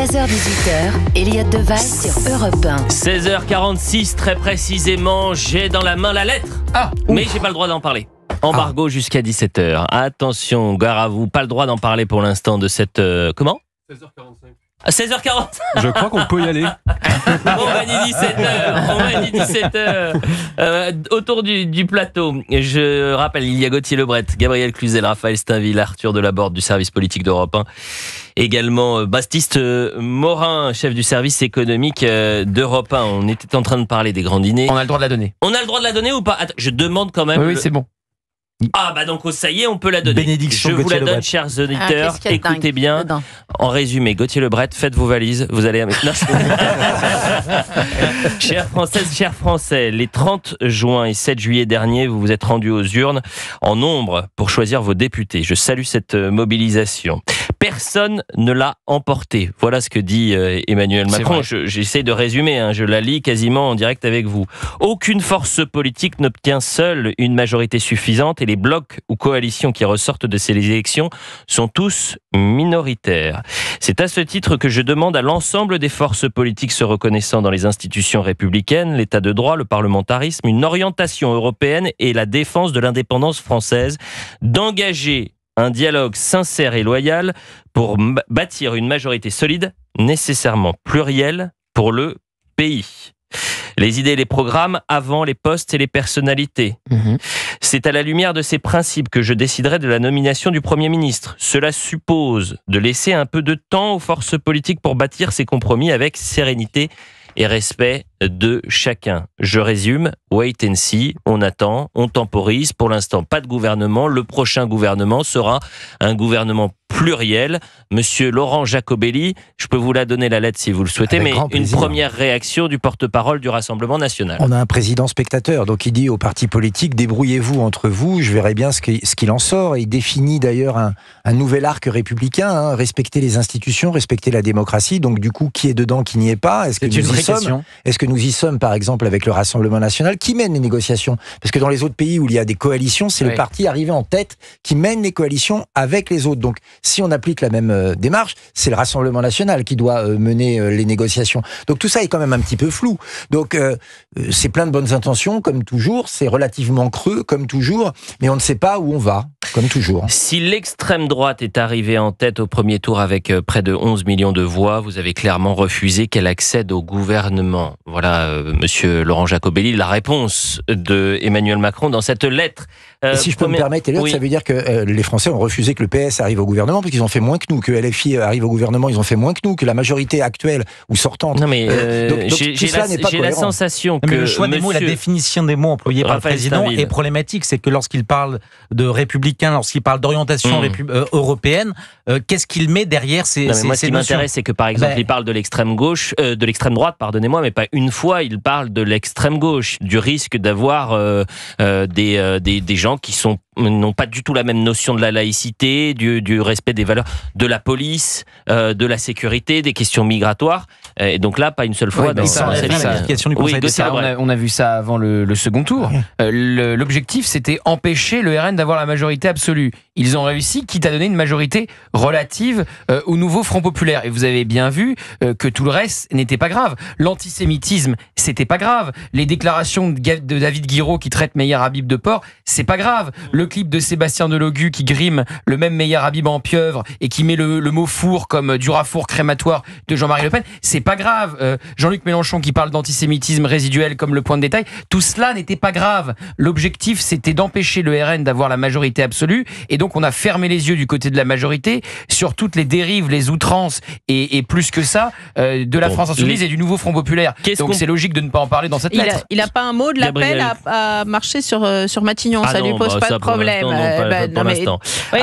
16h18h, Elliot Deval sur Europe 1. 16h46 très précisément, j'ai dans la main la lettre. Ah, mais j'ai pas le droit d'en parler. Embargo jusqu'à 17h. Attention, gare à vous, pas le droit d'en parler pour l'instant de cette euh, comment? 16h45. 16h40 Je crois qu'on peut y aller. On va dire 17h. On va dire 17h. Euh, autour du, du, plateau, je rappelle, il y a Gauthier Lebret, Gabriel Cluzel, Raphaël Stainville, Arthur Delaborde du service politique d'Europe 1. Également euh, Bastiste euh, Morin, chef du service économique d'Europe 1. On était en train de parler des grands dîners. On a le droit de la donner. On a le droit de la donner ou pas? Attends, Je demande quand même. Oui, oui c'est bon. Ah bah donc oh, ça y est, on peut la donner. Bénédiction Je vous la donne, Lebret. chers auditeurs. Ah, Écoutez bien. En résumé, Gauthier Lebret, faites vos valises. Vous allez. Non, chères Françaises, chers Français, les 30 juin et 7 juillet dernier, vous vous êtes rendus aux urnes en nombre pour choisir vos députés. Je salue cette euh, mobilisation. Personne ne l'a emporté. Voilà ce que dit euh, Emmanuel Macron. J'essaie de résumer. Hein, je la lis quasiment en direct avec vous. Aucune force politique n'obtient seule une majorité suffisante et les blocs ou coalitions qui ressortent de ces élections sont tous minoritaires. C'est à ce titre que je demande à l'ensemble des forces politiques se reconnaissant dans les institutions républicaines, l'état de droit, le parlementarisme, une orientation européenne et la défense de l'indépendance française, d'engager un dialogue sincère et loyal pour bâtir une majorité solide, nécessairement plurielle, pour le pays. Les idées et les programmes avant les postes et les personnalités. Mhm. C'est à la lumière de ces principes que je déciderai de la nomination du Premier ministre. Cela suppose de laisser un peu de temps aux forces politiques pour bâtir ces compromis avec sérénité et respect de chacun. Je résume, wait and see, on attend, on temporise. Pour l'instant, pas de gouvernement. Le prochain gouvernement sera un gouvernement pluriel. Monsieur Laurent Jacobelli, je peux vous la donner la lettre si vous le souhaitez, mais une première réaction du porte-parole du Rassemblement national. On a un président spectateur, donc il dit aux partis politiques, débrouillez-vous entre vous, je verrai bien ce qu'il en sort. Et il définit d'ailleurs un, nouvel arc républicain, hein, respecter les institutions, respecter la démocratie. Donc du coup, qui est dedans, qui n'y est pas? Est-ce que nous y Est-ce que nous y sommes, par exemple, avec le Rassemblement national Qui mène les négociations? Parce que dans les autres pays où il y a des coalitions, c'est le parti arrivé en tête qui mène les coalitions avec les autres. Donc si on applique la même euh, démarche, c'est le Rassemblement national qui doit euh, mener euh, les négociations. Donc tout ça est quand même un petit peu flou. Donc c'est plein de bonnes intentions, comme toujours, c'est relativement creux, comme toujours, mais on ne sait pas où on va comme toujours. Si l'extrême droite est arrivée en tête au premier tour avec près de 11 millions de voix, vous avez clairement refusé qu'elle accède au gouvernement gouvernement voilà, monsieur Laurent Jacobelli, la réponse de Emmanuel Macron dans cette lettre. si je peux me permettre, ça veut dire que les Français ont refusé que le PS arrive au gouvernement parce qu'ils ont fait moins que nous, que LFI arrive au gouvernement, ils ont fait moins que nous, que la majorité actuelle ou sortante. Non mais euh, euh, j'ai la, la, sensation que le choix des mots, la définition des mots employés par le président est problématique. C'est que lorsqu'il parle de républicain, lorsqu'il parle d'orientation hmm. euh, européenne, qu'est-ce qu'il met derrière ces, non, Moi, ce qui m'intéresse, c'est que par exemple, ben il parle de l'extrême gauche, de l'extrême droite, pardonnez-moi, mais pas une fois, il parle de l'extrême gauche, du risque d'avoir des, des, des gens qui sont n'ont pas du tout la même notion de la laïcité, du, du respect des valeurs de la police, euh, de la sécurité, des questions migratoires. Et donc là, pas une seule fois dans, ça, cette du Conseil on, a, on, a, vu ça avant le, le second tour. Euh, l'objectif, c'était empêcher le RN d'avoir la majorité absolue. Ils ont réussi, quitte à donner une majorité relative euh, au nouveau Front populaire. Et vous avez bien vu euh, que tout le reste n'était pas grave. L'antisémitisme, c'était pas grave. Les déclarations de David Guiraud qui traite Meyer Habib de porc, c'est pas grave. Le clip de Sébastien Delogu qui grime le même Meyer Habib en pieuvre et qui met le, mot four comme durafour crématoire de Jean-Marie Le Pen, c'est pas grave. Euh, Jean-Luc Mélenchon qui parle d'antisémitisme résiduel comme le point de détail, tout cela n'était pas grave. L'objectif, c'était d'empêcher le RN d'avoir la majorité absolue et donc on a fermé les yeux du côté de la majorité sur toutes les dérives, les outrances et, plus que ça euh, de la France insoumise et du nouveau Front populaire. Donc c'est logique de ne pas en parler dans cette il lettre. il n'a pas un mot de l'appel à, marcher sur, euh, sur Matignon, ah ça ne lui pose bah, pas de problème.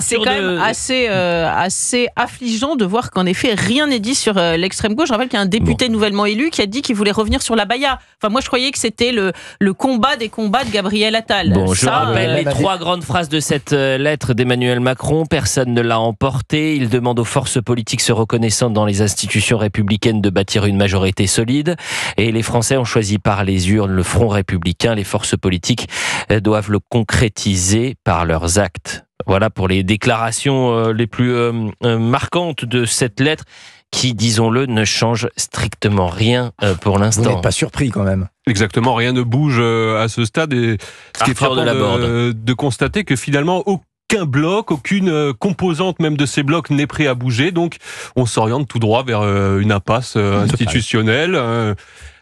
c'est quand même assez, euh, assez affligeant de voir qu'en effet rien n'est dit sur l'extrême gauche. Je rappelle qu'il y a un député nouvellement élu qui a dit qu'il voulait revenir sur la Baïa. Enfin moi je croyais que c'était le, le combat des combats de Gabriel Attal. Bon, je rappelle les trois grandes phrases de cette lettre d'Emmanuel Macron, personne ne l'a emporté. Il demande aux forces politiques se reconnaissant dans les institutions républicaines de bâtir une majorité solide. Et les Français ont choisi par les urnes le Front républicain. Les forces politiques euh, doivent le concrétiser par leurs actes. Voilà pour les déclarations euh, les plus euh, marquantes de cette lettre qui, disons-le, ne change strictement rien pour l'instant. Vous n'êtes pas surpris quand même Exactement, rien ne bouge à ce stade et ce qui est frappant de, de, constater que finalement aucun bloc, aucune composante même de ces blocs n'est prêt à bouger. Donc, on s'oriente tout droit vers une impasse institutionnelle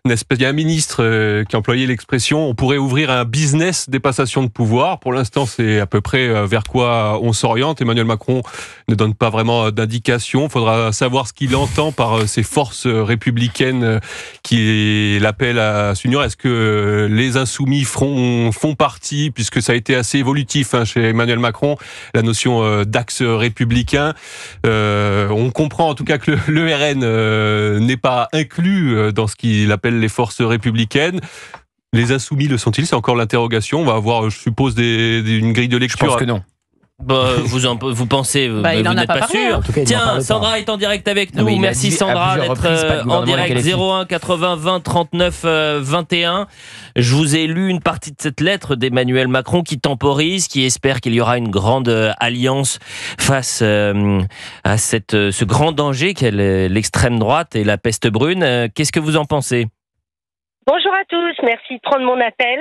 il y a un ministre euh, qui employait l'expression on pourrait ouvrir un business des passations de pouvoir. Pour l'instant, c'est à peu près euh, vers quoi on s'oriente. Emmanuel Macron ne donne pas vraiment d'indication. Il faudra savoir ce qu'il entend par euh, ces forces républicaines qui l'appellent à s'unir. Est-ce que les insoumis font, font partie, puisque ça a été assez évolutif hein, chez Emmanuel Macron, la notion d'axe républicain. on comprend en tout cas que le, RN n'est pas inclus dans ce qu'il appelle les forces républicaines. Les insoumis le sont-ils? C'est encore l'interrogation. On va avoir, je suppose, des, une grille de lecture. Je pense que non. Bah, vous, en, vous pensez, bah, vous n'êtes pas, sûr. Hein. Tiens, Sandra est en direct avec nous. Merci Sandra d'être euh, en direct 01 80 20 39 21. Je vous ai lu une partie de cette lettre d'Emmanuel Macron qui temporise, qui espère qu'il y aura une grande euh, alliance face euh, à cette, ce grand danger qu'est l'extrême droite et la peste brune. Qu'est-ce que vous en pensez? Bonjour à tous, merci de prendre mon appel.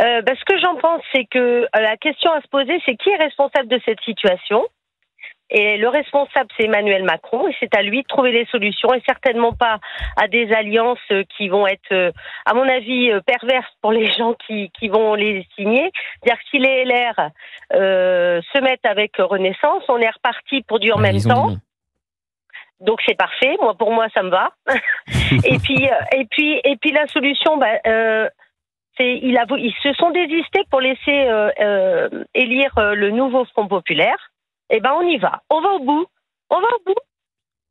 Euh, bah, ce que j'en pense, c'est que euh, la question à se poser, c'est qui est responsable de cette situation? Et le responsable, c'est Emmanuel Macron, et c'est à lui de trouver des solutions, et certainement pas à des alliances qui vont être, euh, à mon avis, euh, perverses pour les gens qui, qui vont les signer. C'est-à-dire que si les LR euh, se mettent avec Renaissance, on est reparti pour du en même temps. Donc c'est parfait. Moi, pour moi, ça me va. et puis, euh, et puis, et puis la solution, bah, euh, c'est il a, ils se sont désistés pour laisser euh, euh élire le nouveau Front populaire. Eh ben, on y va. On va au bout. On va au bout.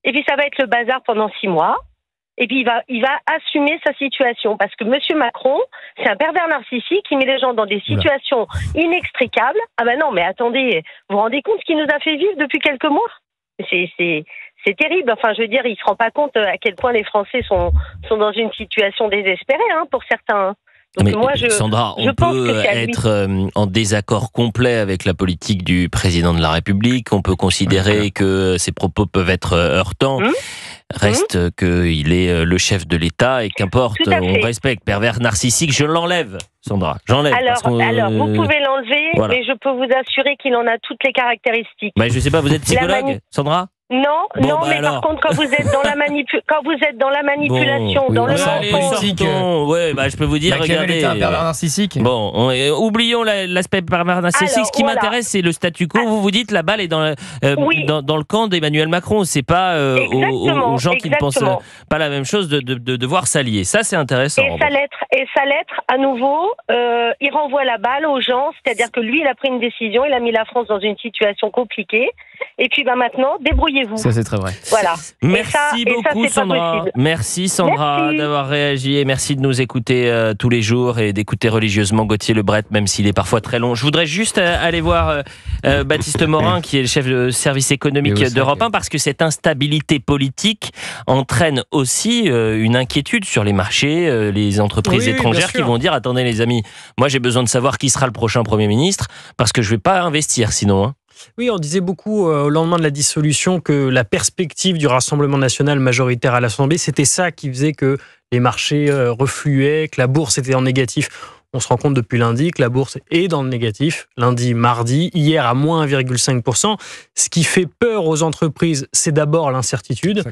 Et puis ça va être le bazar pendant six mois. Et puis il va, il va assumer sa situation parce que Monsieur Macron, c'est un pervers narcissique qui met les gens dans des situations inextricables. Ah ben non, mais attendez, vous vous rendez compte ce qu'il nous a fait vivre depuis quelques mois? C'est, c'est, c'est terrible. Enfin, je veux dire, il se rend pas compte euh, à quel point les Français sont sont dans une situation désespérée, hein, pour certains. Donc moi, je, Sandra, on peut être euh, en désaccord complet avec la politique du président de la République. On peut considérer que ses propos peuvent être euh, heurtants. Hum Reste hum qu'il est le chef de l'État et qu'importe, on respecte. Pervers narcissique, je l'enlève, Sandra. J'enlève. Alors, alors, vous pouvez l'enlever, mais je peux vous assurer qu'il en a toutes les caractéristiques. Mais je sais pas, vous êtes psychologue, Sandra? Non, non, bah mais par contre, quand vous êtes dans la quand vous êtes dans la manipulation, dans le politique, ouais, bah, je peux vous dire, regardez. un pervers narcissique. Bon, on, oublions l'aspect pervers narcissique. Ce qui m'intéresse, c'est le statu quo. Vous vous dites, la balle est dans, le, euh, dans, dans, le camp d'Emmanuel Macron. C'est pas euh, aux, gens qui ne pensent pas la même chose de, de, de devoir s'allier. Ça, c'est intéressant. Et sa lettre, et sa lettre, à nouveau, euh, il renvoie la balle aux gens, c'est-à-dire que lui, il a pris une décision, il a mis la France dans une situation compliquée. Et puis, bah, maintenant, débrouillez Ça, c'est très vrai. Voilà. Merci beaucoup, Sandra. Merci, Sandra, d'avoir réagi et merci de nous écouter euh, tous les jours et d'écouter religieusement Gauthier Lebret, même s'il est parfois très long. Je voudrais juste euh, aller voir euh, Baptiste Morin, qui est le chef de service économique d'Europe 1, parce que cette instabilité politique entraîne aussi une inquiétude sur les marchés, les entreprises étrangères qui vont dire attendez, les amis, moi j'ai besoin de savoir qui sera le prochain Premier ministre, parce que je ne vais pas investir sinon. Hein. Oui, on disait beaucoup euh, au lendemain de la dissolution que la perspective du Rassemblement national majoritaire à l'Assemblée, c'était ça qui faisait que les marchés euh, refluaient, que la bourse était en négatif. On se rend compte depuis lundi que la bourse est dans le négatif, lundi, mardi, hier à moins 1,5%. Ce qui fait peur aux entreprises, c'est d'abord l'incertitude.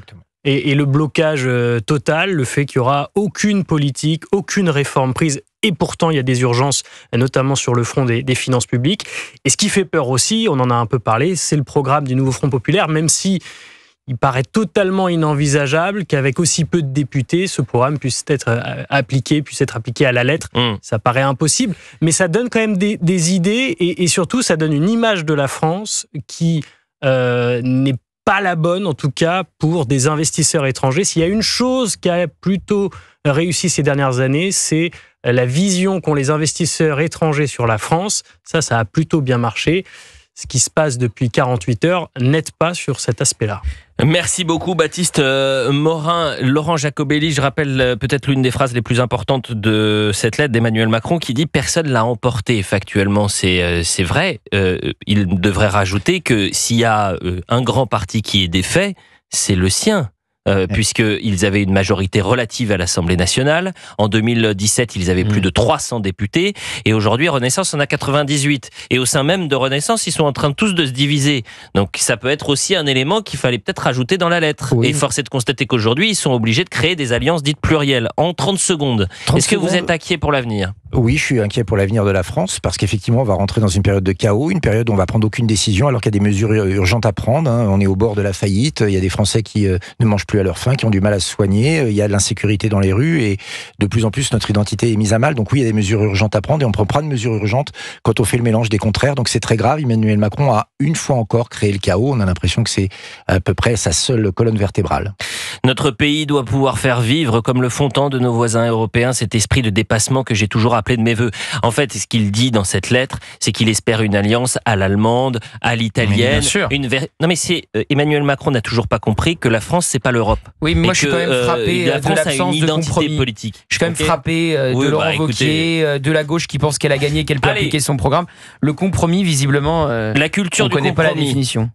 Et, et, le blocage euh, total, le fait qu'il y aura aucune politique, aucune réforme prise et pourtant il y a des urgences, notamment sur le front des, finances publiques. Et ce qui fait peur aussi, on en a un peu parlé, c'est le programme du nouveau Front populaire, même si il paraît totalement inenvisageable qu'avec aussi peu de députés, ce programme puisse être euh, appliqué, puisse être appliqué à la lettre. Mmh. Ça paraît impossible, mais ça donne quand même des, idées et, surtout ça donne une image de la France qui euh, n'est pas la bonne, en tout cas pour des investisseurs étrangers. S'il y a une chose qui a plutôt réussi ces dernières années, c'est la vision qu'ont les investisseurs étrangers sur la France. Ça, ça a plutôt bien marché. Ce qui se passe depuis 48 heures n'aide pas sur cet aspect-là. Merci beaucoup Baptiste euh, Morin. Laurent Jacobelli, je rappelle euh, peut-être l'une des phrases les plus importantes de cette lettre d'Emmanuel Macron qui dit personne l'a emporté. Factuellement, c'est euh, c'est vrai. il devrait rajouter que s'il y a un grand parti qui est défait, c'est le sien. Euh, puisqu'ils avaient une majorité relative à l'Assemblée nationale. En 2017, ils avaient plus mm. de 300 députés. Et aujourd'hui, Renaissance en a 98. Et au sein même de Renaissance, ils sont en train tous de se diviser. Donc ça peut être aussi un élément qu'il fallait peut-être rajouter dans la lettre. Et force est de constater qu'aujourd'hui, ils sont obligés de créer des alliances dites plurielles en 30 secondes. Est-ce que vous êtes inquiet pour l'avenir? Oui, je suis inquiet pour l'avenir de la France parce qu'effectivement, on va rentrer dans une période de chaos, une période où on va prendre aucune décision alors qu'il y a des mesures urgentes à prendre. Hein. On est au bord de la faillite. Il y a des Français qui euh, ne mangent plus à leur faim, qui ont du mal à se soigner. Il y a de l'insécurité dans les rues et de plus en plus notre identité est mise à mal. Donc oui, il y a des mesures urgentes à prendre et on prend pas de mesures urgentes quand on fait le mélange des contraires. Donc c'est très grave. Emmanuel Macron a une fois encore créé le chaos. On a l'impression que c'est à peu près sa seule colonne vertébrale. Notre pays doit pouvoir faire vivre, comme le font tant de nos voisins européens, cet esprit de dépassement que j'ai toujours appelé de mes voeux. En fait, ce qu'il dit dans cette lettre, c'est qu'il espère une alliance à l'allemande, à l'italienne. Une Non, mais c'est euh, Emmanuel Macron n'a toujours pas compris que la France, c'est pas l'Europe. Oui, mais moi, je suis quand même euh, frappé la France de a une identité politique. Je suis quand même frappé euh, de Laurent bah, de la gauche qui pense qu'elle a gagné, qu'elle peut appliquer son programme. Le compromis, visiblement, la culture on ne connaît pas la définition.